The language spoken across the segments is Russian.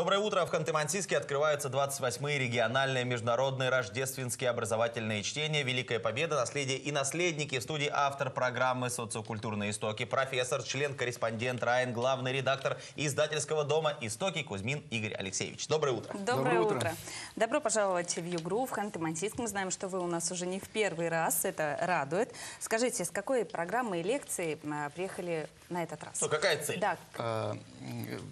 Доброе утро. В Ханты-Мансийске открываются 28-е региональные международные рождественские образовательные чтения «Великая Победа. Наследие и наследники». В студии автор программы «Социокультурные истоки», профессор, член-корреспондент РАИН, главный редактор издательского дома «Истоки» Кузьмин Игорь Алексеевич. Доброе утро. Доброе, Доброе утро. утро. Добро пожаловать в Югру, в Ханты-Мансийск. Мы знаем, что вы у нас уже не в первый раз. Это радует. Скажите, с какой программой и лекции приехали на этот раз? Ну, какая цель? Да, А,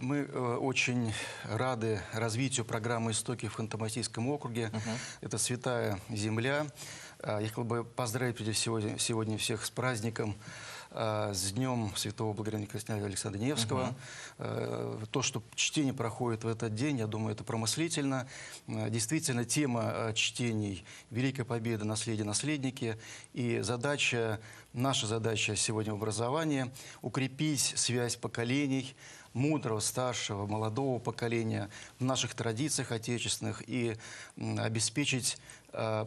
Мы э, очень рады развитию программы «Истоки» в Ханты-Мансийском округе. Это святая земля. А, Я хотел бы поздравить прежде всего сегодня всех с праздником, с Днем Святого Благородника князя Александра Невского. Э, То, что чтение проходит в этот день, я думаю, это промыслительно. Э, Действительно, тема э, чтений «Великая Победа. Наследие. Наследники». И задача, наша задача сегодня в образовании – укрепить связь поколений, мудрого, старшего, молодого поколения в наших традициях отечественных и обеспечить э,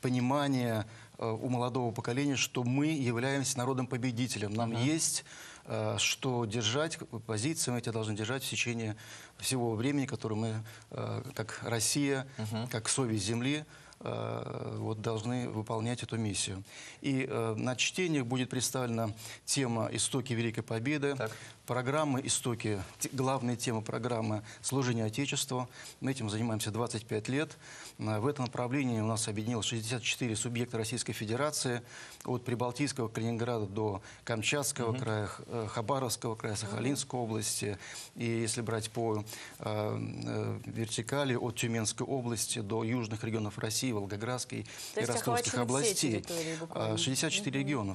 понимание э, у молодого поколения, что мы являемся народом-победителем. Нам есть э, что держать, позиции мы эти должны держать в течение всего времени, которое мы, э, как Россия, как совесть земли, э, вот должны выполнять эту миссию. И э, на чтениях будет представлена тема «Истоки Великой Победы», Так. программы «Истоки», те- главная тема программы «Служение Отечеству». Мы этим занимаемся 25 лет. Э, В этом направлении у нас объединилось 64 субъекта Российской Федерации, от Прибалтийского Калининграда до Камчатского края, Х- э, Хабаровского края, Сахалинской области. И если брать по э, э, вертикали, от Тюменской области до южных регионов России, Волгоградской То и Ростовских областей. территории буквально. А, 64 региона.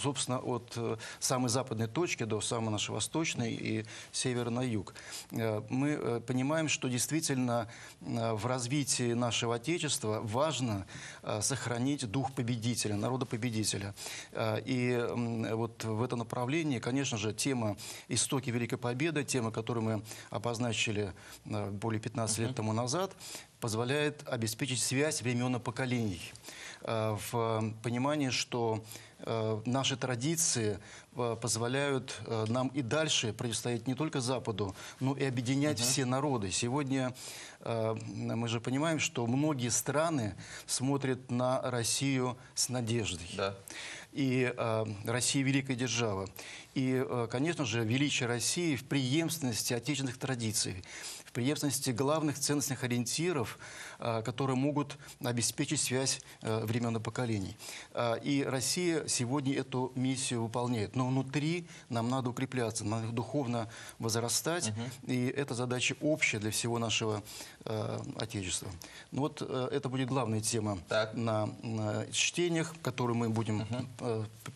Собственно, от э, самой западной точки до самой нашей восточной и севера на юг. Э, Мы э, понимаем, что действительно в развитии нашего Отечества важно сохранить дух победителя, народа победителя. Э, И вот в это направлении, конечно же, тема «Истоки Великой Победы», тема, которую мы обозначили более 15 лет тому назад, позволяет обеспечить связь времен и поколений э, в понимании, что э, наши традиции э, позволяют нам и дальше противостоять не только Западу, но и объединять все народы. Сегодня мы же понимаем, что многие страны смотрят на Россию с надеждой. Да. И э, Россия великая держава. И, э, конечно же, величие России в преемственности отечественных традиций, в преемственности главных ценностных ориентиров, э, которые могут обеспечить связь э, времен и поколений. Э, и Россия сегодня эту миссию выполняет. Но внутри нам надо укрепляться, надо духовно возрастать. И это задача общая для всего нашего э, Отечества. Ну вот э, это будет главная тема Так. на, на чтениях, которые мы будем п-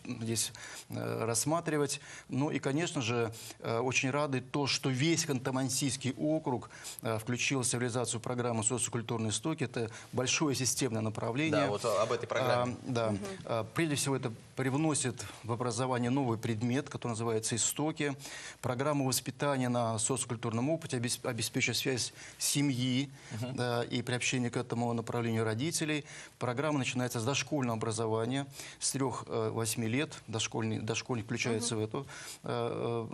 здесь э, рассматривать. Ну и, конечно же, э, очень рады то, что весь Ханты-Мансийский округ э, включился в реализацию программы «Социокультурные истоки». Это большое системное направление. Да, вот об этой программе. А, да. А, Прежде всего, это привносит в образование новый предмет, который называется «Истоки». Программа воспитания на социокультурном опыте обес- обеспечивает связь семьи да, и приобщение к этому направлению родителей. Программа начинается с дошкольного образования, с 3-8 лет. Дошкольник, дошкольник включается в эту э,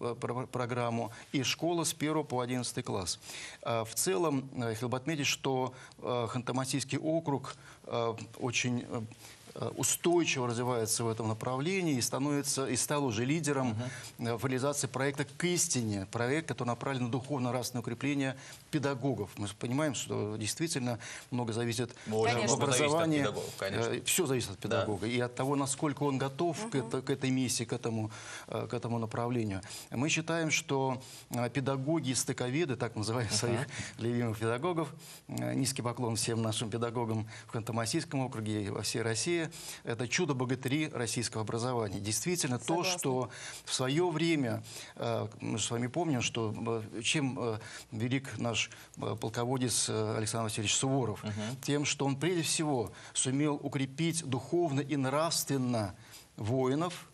э, э, про- программу. И школа с 1 по 11 класс. А В целом, э, хотел бы отметить, что э, Ханты-Мансийский округ э, очень э, э, устойчиво развивается в этом направлении и становится и стал уже лидером э, в реализации проекта «К истине». Проект, который направлен на духовно-нравственное укрепление педагогов. Мы понимаем, что действительно много зависит э, много в зависит от педагогов, конечно. Все зависит от педагога. И от того, насколько он готов к, это- к этой миссии, к этому, э, к этому направлению. Мы считаем, что э, педагоги и стыковеды, так называем своих любимых педагогов, э, низкий поклон всем нашим педагогам в Ханты-Мансийском округе и во всей России, это чудо-богатыри российского образования. Действительно, то, Согласна. что в свое время, э, мы с вами помним, что э, чем э, велик наш полководец Александр Васильевич Суворов, тем, что он прежде всего сумел укрепить духовно и нравственно воинов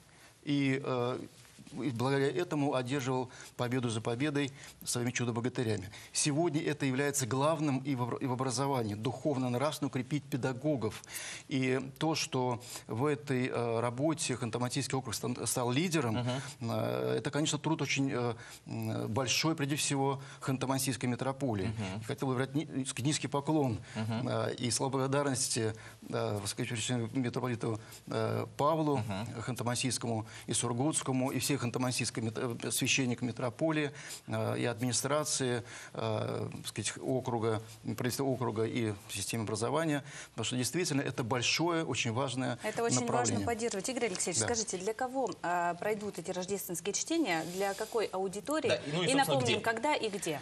и э, и благодаря этому одерживал победу за победой своими чудо-богатырями. Сегодня это является главным и в, образовании, духовно-нравственно укрепить педагогов. И то, что в этой э, работе Хантаматийский округ стал лидером, э, это, конечно, труд очень э, большой, прежде всего, Ханты-Мансийской митрополии. Хотел бы брать ни- низкий поклон э, и слова благодарности митрополиту Павлу Ханты-Мансийскому и Сургутскому, и всех ханты-мансийских мит- э, священников митрополии, э, и администрации э, сказать, округа, правительства округа и системы образования, потому что действительно это большое, очень важное Это очень важно поддерживать. Игорь Алексеевич, Да. скажите, для кого пройдут эти рождественские чтения, для какой аудитории? Да, ну и, и напомним, где? когда и где?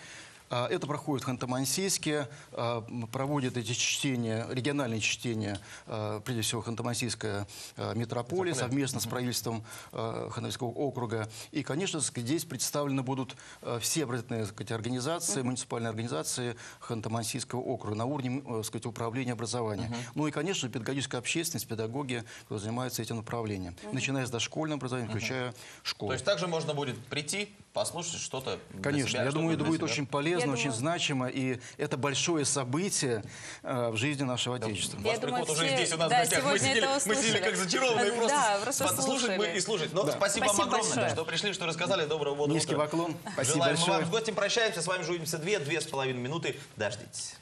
А, Это проходит в Ханты-Мансийске, а, м, проводят эти чтения, региональные чтения, а, прежде всего Ханты-Мансийская митрополия совместно с правительством Ханты-Мансийского округа. И, конечно, здесь представлены будут все образовательные сказать, организации, муниципальные организации Ханты-Мансийского округа на уровне э, сказать, управления образования. Ну и, конечно, педагогическая общественность, педагоги, кто занимается этим направлением, начиная с дошкольного образования, включая школу. То есть также можно будет прийти, послушать что-то Конечно, себя, я думаю, что-то это будет себя. очень полезно, Я очень думаю- значимо, и это большое событие э, в жизни нашего Отечества. Я Ваш думаю, приход уже все- здесь у нас да, в гостях. Мы сидели, мы сидели как зачарованные, просто, Да, просто слушать мы и слушать. Но спасибо вам Спасибо огромное, большое. что пришли, что рассказали. Доброго бодрого Низкий утра. поклон. Спасибо Желаем большое. вам с гостем прощаемся. С вами же увидимся две, две с половиной минуты. Дождитесь.